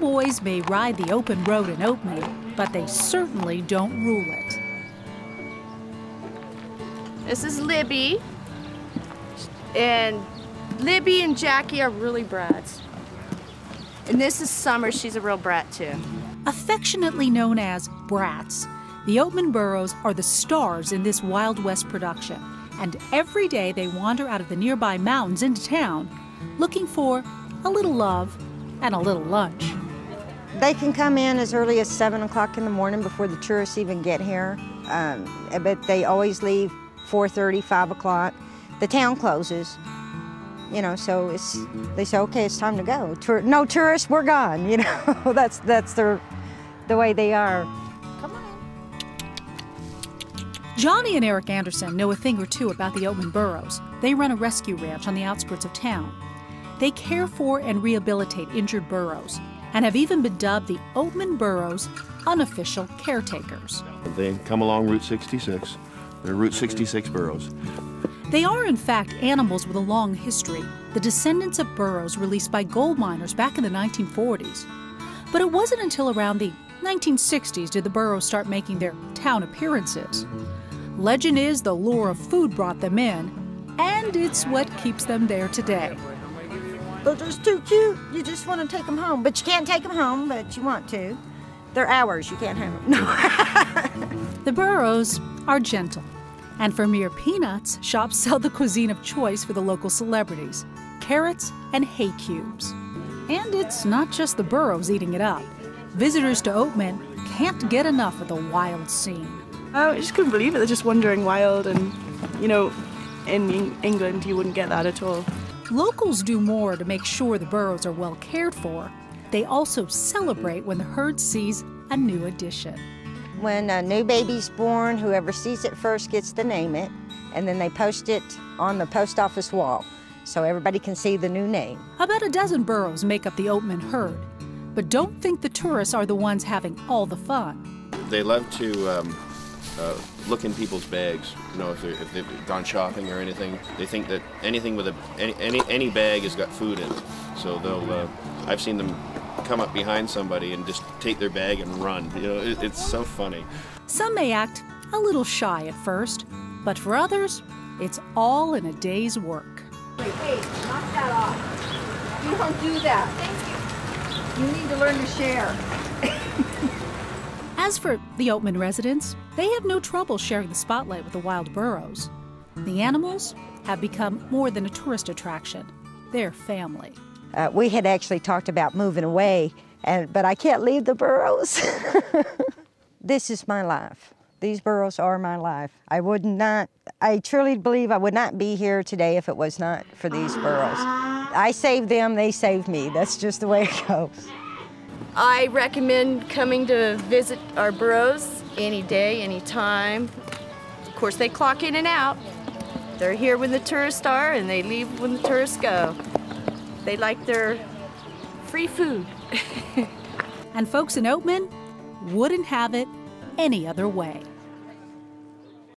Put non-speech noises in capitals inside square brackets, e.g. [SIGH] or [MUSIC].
boys may ride the open road in Oatman, but they certainly don't rule it. This is Libby. And Libby and Jackie are really brats. And this is Summer. She's a real brat, too. Affectionately known as brats, the Oatman Burros are the stars in this Wild West production. And every day they wander out of the nearby mountains into town looking for a little love and a little lunch. They can come in as early as 7 o'clock in the morning before the tourists even get here. Um, but they always leave 4.30, 5 o'clock. The town closes, you know, so it's, they say, okay, it's time to go. Tour, no tourists, we're gone, [LAUGHS] you know. that's that's their, the way they are. Come on. Johnny and Eric Anderson know a thing or two about the Oatman Burros. They run a rescue ranch on the outskirts of town. They care for and rehabilitate injured burros and have even been dubbed the Oatman Burros unofficial caretakers. They come along Route 66. They're Route 66 burros. They are, in fact, animals with a long history, the descendants of burros released by gold miners back in the 1940s. But it wasn't until around the 1960s did the burros start making their town appearances. Legend is the lure of food brought them in, and it's what keeps them there today. They're just too cute. You just want to take them home. But you can't take them home, but you want to. They're ours. You can't have them. No. [LAUGHS] the burros are gentle and for mere peanuts, shops [LAUGHS] sell the cuisine of choice for the local celebrities carrots and hay cubes. And it's not just the burros eating it up. Visitors to Oatman can't get enough of the wild scene. Oh, I just couldn't believe it. They're just wandering wild, and you know, in England, you wouldn't get that at all. Locals do more to make sure the burros are well cared for. They also celebrate when the herd sees a new addition. When a new baby's born, whoever sees it first gets to name it, and then they post it on the post office wall so everybody can see the new name. About a dozen burros make up the Oatman herd, but don't think the tourists are the ones having all the fun. They love to um, uh, look in people's bags. You know, if, if they've gone shopping or anything, they think that anything with a any any, any bag has got food in it. So they'll. Uh, I've seen them come up behind somebody and just take their bag and run. You know, it, it's so funny. Some may act a little shy at first, but for others, it's all in a day's work. Hey, hey, knock that off. You don't do that. Thank you. You need to learn to share. [LAUGHS] As for the Oatman residents, they have no trouble sharing the spotlight with the wild burros. The animals have become more than a tourist attraction. They're family. Uh, we had actually talked about moving away, and but I can't leave the burros. [LAUGHS] this is my life. These burros are my life. I would not, I truly believe I would not be here today if it was not for these burros. I saved them, they saved me. That's just the way it goes. I recommend coming to visit our burros any day, any time. Of course, they clock in and out. They're here when the tourists are and they leave when the tourists go. They like their free food. [LAUGHS] and folks in Oatman wouldn't have it any other way.